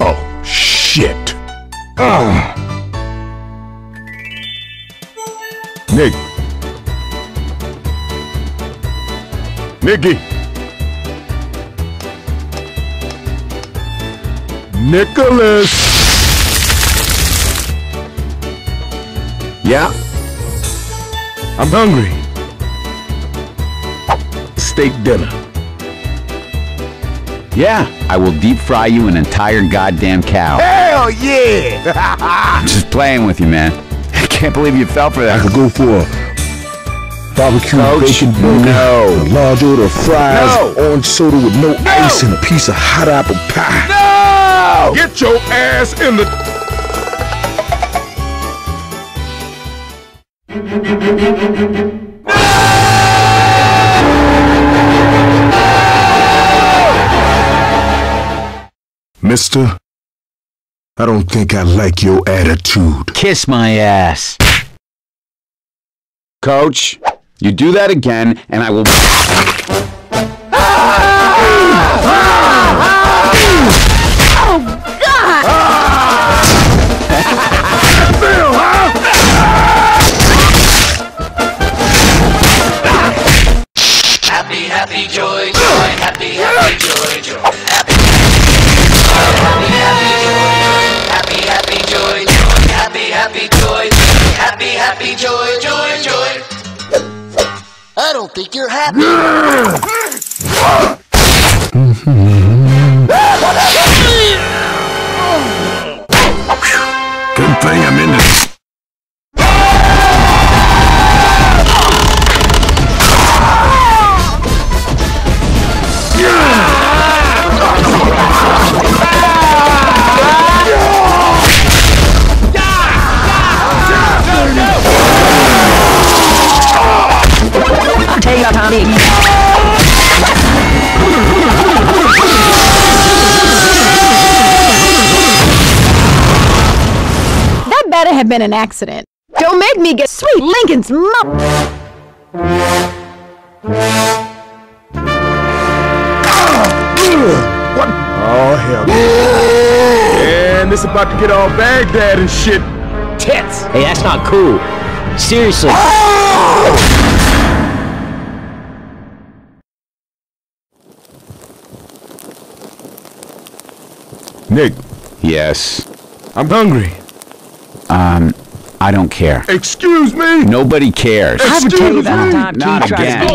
Oh, shit. Ah. Nick. Nicky. Nicholas. Yeah? I'm hungry. Steak dinner. Yeah, I will deep fry you an entire goddamn cow. Hell yeah! I'm just playing with you, man. I can't believe you fell for that. I that. could go for a barbecue Coach, bacon burger, no. a large order of fries, No. orange soda with no, ice, and a piece of hot apple pie. No! Get your ass in the. Mister, I don't think I like your attitude. Kiss my ass. Coach, you do that again, and I will. Happy, happy, joy, happy, joy, joy, joy. I don't think you're happy. Good thing I'm in this. Take it up, Tommy. That better have been an accident. Don't make me get sweet Lincoln's mom. What? Oh, hell. Man, this about to get all Baghdad and shit. Tits! Hey, that's not cool. Seriously. Oh! Nick, Yes. I'm hungry. Um, I don't care. Excuse me? Nobody cares. Excuse me? Not again.